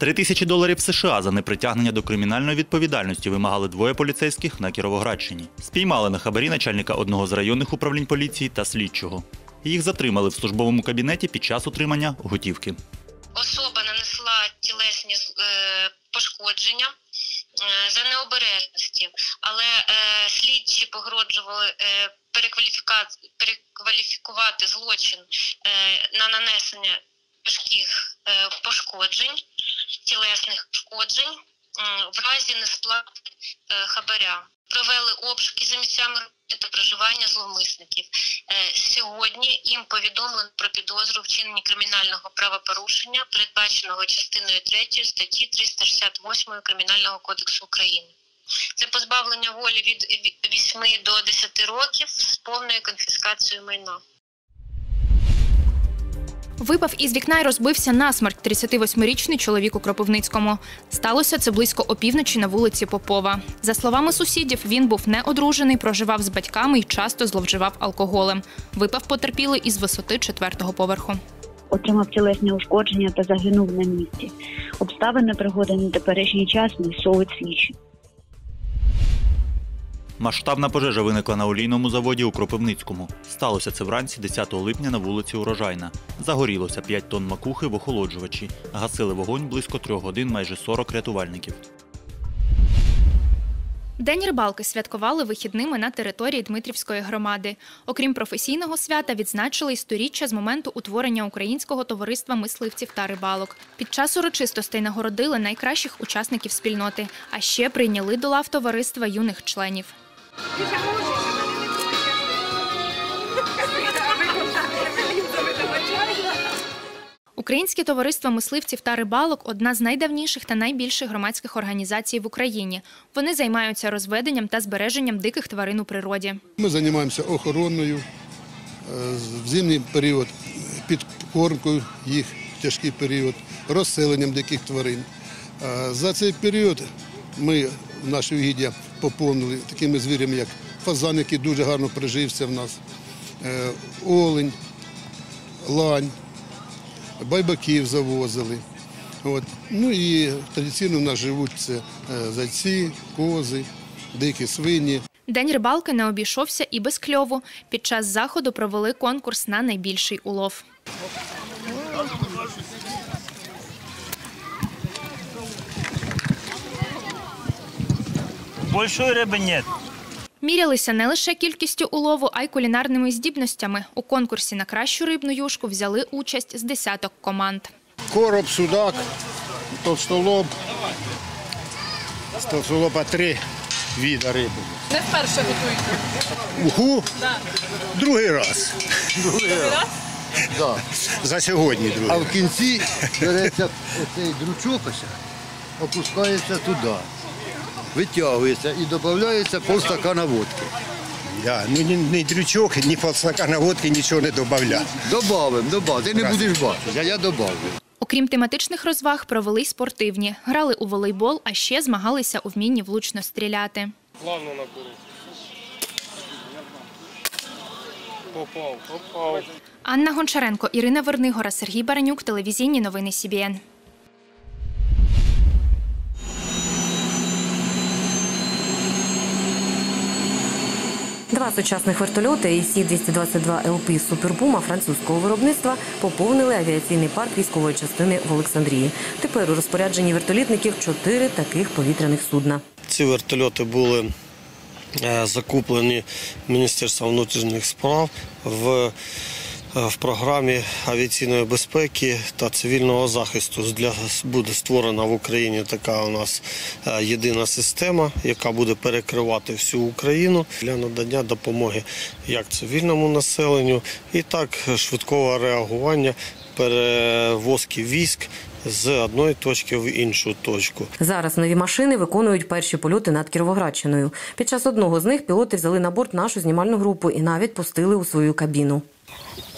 Три тисячі доларів США за непритягнення до кримінальної відповідальності вимагали двоє поліцейських на Кіровоградщині. Спіймали на хабарі начальника одного з районних управлінь поліції та слідчого. Їх затримали в службовому кабінеті під час утримання готівки. особа нанесла тілесні е, пошкодження е, за необережності, але е, слідчі погроджували перекваліфікувати злочин на нанесення тяжких пошкоджень, тілесних пошкоджень в разі несплати е, хабаря. Провели обшуки за місцями та проживання зловмисників. Е, Сьогодні їм повідомлено про підозру вчиненні кримінального правопорушення, передбаченого частиною 3 статті 368 Кримінального кодексу України. Це позбавлення волі від 8 до 10 років з повною конфіскацією майна. Випав із вікна і розбився насмерть 38-річний чоловік у Кропивницькому. Сталося це близько опівночі на вулиці Попова. За словами сусідів, він був неодружений, проживав з батьками і часто зловживав алкоголем. Випав потерпілий із висоти четвертого поверху. отримав тілесні ушкодження та загинув на місці. Обставини пригоди на теперішній час з'ясовують слідчі. Масштабна пожежа виникла на олійному заводі у Кропивницькому. Сталося це вранці 10 липня на вулиці Урожайна. Загорілося 5 тонн макухи в охолоджувачі. Гасили вогонь близько трьох годин майже 40 рятувальників. День рибалки святкували вихідними на території Дмитрівської громади. Окрім професійного свята, відзначили й сторіччя з моменту утворення Українського товариства мисливців та рибалок. Під час урочистостей нагородили найкращих учасників спільноти, а ще прийняли до лав товариства юних членів. Українське товариство мисливців та рибалок одна з найдавніших та найбільших громадських організацій в Україні. Вони займаються розведенням та збереженням диких тварин у природі. Ми займаємося охороною е, в зимній період, підкормкою їх в тяжкий період, розселенням диких тварин. Е, За цей період ми в нашій угіддя поповнили такими звірями, як фазан, який дуже гарно прижився в нас, е, олень, лань, байбаків завозили. От. Ну і традиційно в нас живуть це е, зайці, кози, дикі свині. День рибалки не обійшовся і без кльову. Під час заходу провели конкурс на найбільший улов. Большой рыбы нет. Мірялися не лише кількістю улову, а й кулінарними здібностями. У конкурсі на кращу рибну юшку взяли участь з десяток команд. Короб, судак, толстолоб. З толстолоба три віда риби. Не вперше готуєте. Уху? Другий раз. Другий раз? Да. За сьогодні другий. А в кінці береться цей дручок опускається туди, витягується і додається полстакана водки. Да. Ну, ні, ні дрючок, ні полстакана водки, нічого не додавля. Добавим, добавим. Ти не будеш бачити, а я добавлю. Окрім тематичних розваг, провели й спортивні. Грали у волейбол, а ще змагалися у вмінні влучно стріляти. Плавно наберу. Попав, попав. Анна Гончаренко, Ірина Вернигора, Сергій Баранюк, телевізійні новини СІБІН. Два сучасних вертольоти і Сі-222 LP Супербума французького виробництва поповнили авіаційний парк військової частини в Олександрії. Тепер у розпорядженні вертолітників чотири таких повітряних судна. Ці вертольоти були е, закуплені Міністерством внутрішніх справ в, в програмі авіаційної безпеки та цивільного захисту. Для, буде створена в Україні така у нас е, єдина система, яка буде перекривати всю Україну для надання допомоги як цивільному населенню, і так швидкого реагування перевозки військ з одної точки в іншу точку. Зараз нові машини виконують перші польоти над Кіровоградщиною. Під час одного з них пілоти взяли на борт нашу знімальну групу і навіть пустили у свою кабіну.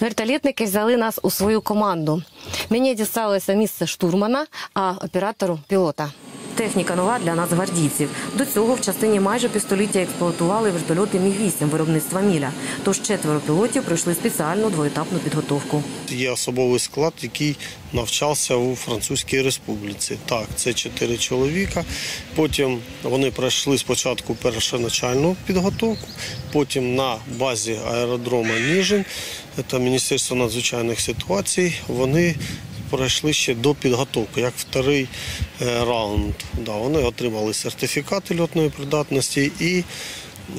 Вертолітники взяли нас у свою команду. Мені дісталося місце штурмана, а оператору пілота. Техніка нова для нацгвардійців. До цього в частині майже півстоліття експлуатували вертольоти Мі-8 виробництва Міля. Тож четверо пілотів пройшли спеціальну двоетапну підготовку. Є особовий склад, який навчався у Французькій Республіці. Так, це чотири чоловіка. Потім вони пройшли спочатку першоначальну підготовку, потім на базі аеродрому Ніжин, це Міністерство надзвичайних ситуацій, вони пройшли ще до підготовки, як вторий е, раунд. Да, вони отримали сертифікати льотної придатності і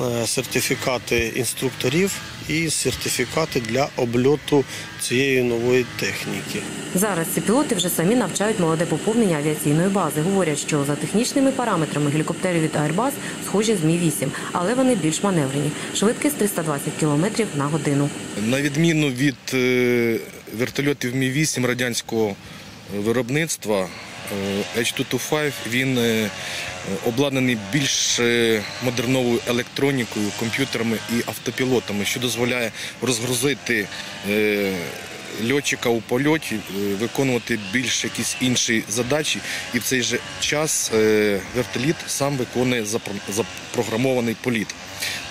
е, сертифікати інструкторів і сертифікати для обльоту цієї нової техніки. Зараз ці пілоти вже самі навчають молоде поповнення авіаційної бази. Говорять, що за технічними параметрами гелікоптерів від Airbus схожі з Мі-8, але вони більш маневрені. Швидкість 320 км на годину. На відміну від е, вертольотів Мі-8 радянського виробництва, H225 він е, обладнаний більш е, модерновою електронікою, комп'ютерами і автопілотами, що дозволяє розгрузити е, льотчика у польоті, е, виконувати більш якісь інші задачі, і в цей же час е, вертоліт сам виконує запрограмований політ.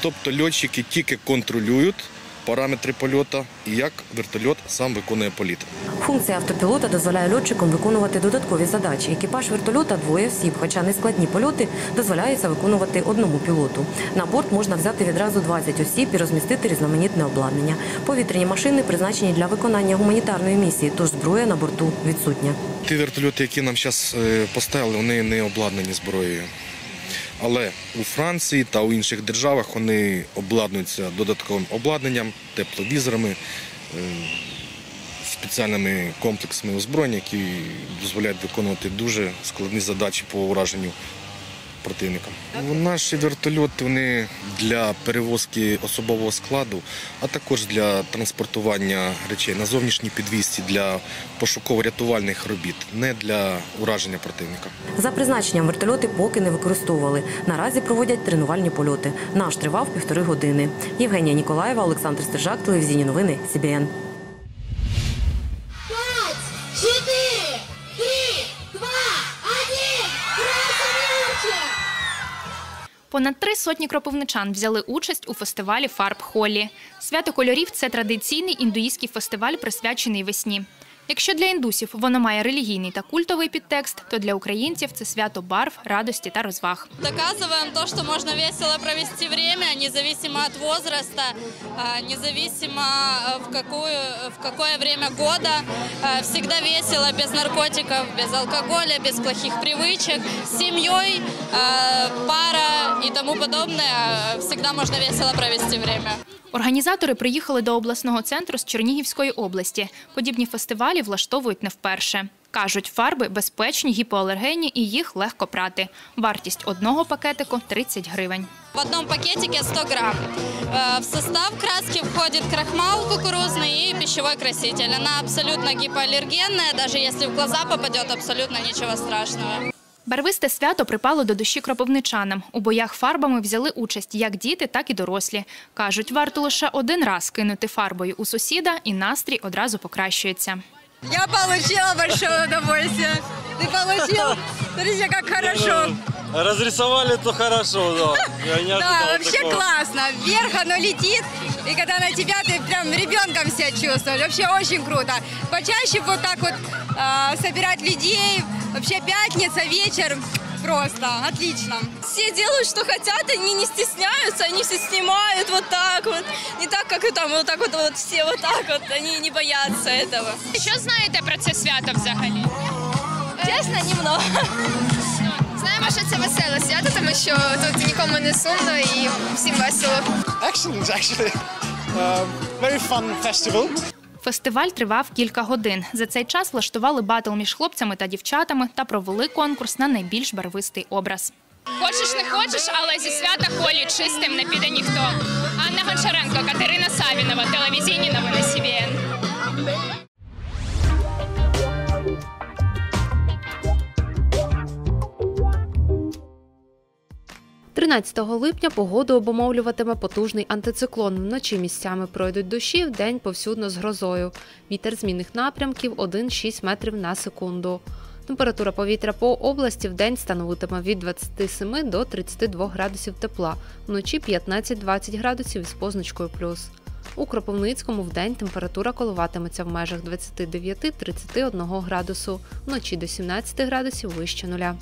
Тобто льотчики тільки контролюють параметри польоту і як вертольот сам виконує політ. Функція автопілота дозволяє льотчикам виконувати додаткові задачі. Екіпаж вертольота двоє осіб, хоча нескладні польоти дозволяється виконувати одному пілоту. На борт можна взяти відразу 20 осіб і розмістити різноманітне обладнання. Повітряні машини призначені для виконання гуманітарної місії, тож зброя на борту відсутня. Ті вертольоти, які нам зараз поставили, вони не обладнані зброєю. Але у Франції та у інших державах вони обладнуються додатковим обладнанням, тепловізорами, е, спеціальними комплексами озброєння, які дозволяють виконувати дуже складні задачі по ураженню противника. Наші вертольоти вони для перевозки особового складу, а також для транспортування речей на зовнішній підвісці для пошуково-рятувальних робіт, не для ураження противника. За призначенням вертольоти поки не використовували. Наразі проводять тренувальні польоти. Наш тривав півтори години. Євгенія Ніколаєва, Олександр Стержак, телевізійні новини, СІБІН. Понад три сотні кропивничан взяли участь у фестивалі Фарб Холі. Свято кольорів це традиційний індуїзький фестиваль, присвячений весні. Якщо для індусів воно має релігійний та культовий підтекст, то для українців це свято барв, радості та розваг. Доказываем то, что можно весело провести время, независимо от возраста, а, независимо в, какую, в какое время года. А, Всегда весело, без наркотиков, без алкоголя, без плохих привычек. С семьей, а, пара и тому подобное. а, Всегда можно весело провести время. Організатори приїхали до обласного центру з Чернігівської області. Подібні фестивалі влаштовують не вперше. Кажуть, фарби безпечні, гіпоалергенні і їх легко прати. Вартість одного пакетику 30 гривень. В одном пакетике 100 грамм. Э, В состав краски входит крахмал кукурузный и пищевой краситель. Она абсолютно гипоаллергенная, даже если в глаза попадет, абсолютно ничего страшного. Барвисте свято припало до душі кропивничанам. У боях фарбами взяли участь як діти, так і дорослі. Кажуть, варто лише один раз кинути фарбою у сусіда, і настрій одразу покращується. Я получила большое удовольствие. Ты получил? Смотрите, как хорошо. Разрисовали, то хорошо, да. Я не Да, вообще такого. классно. Вверх оно летит, и когда на тебя ты прям ребенком себя чувствуешь. Вообще очень круто. Почаще вот так вот а, собирать людей. Вообще пятница, вечер. Просто отлично. Все делают, что хотят, они не стесняются, они все снимают вот так вот. Не так, как и там, вот так вот, вот все вот так вот, они не боятся этого. Що знаєте про це свято взагалі? Чесно, немного. Знаємо, що це веселе свято, тому що тут нікому не сумно і всім весело. Excellent, actually. Um, very fun festival. Фестиваль тривав кілька годин. За цей час влаштували батл між хлопцями та дівчатами та провели конкурс на найбільш барвистий образ. Хочеш не хочеш, але зі свята холі чистим не піде ніхто. Анна Гончаренко, Катерина Савінова, телевізійні новини CBN. 13 липня погоду обумовлюватиме потужний антициклон. Вночі місцями пройдуть дощі, вдень повсюдно з грозою. Вітер змінних напрямків 1-6 метрів на секунду. Температура повітря по області в день становитиме від 27 до 32 градусів тепла, вночі 15-20 градусів із позначкою плюс. У Кропивницькому в день температура коливатиметься в межах 29-31 градусу, вночі до 17 градусів вище нуля.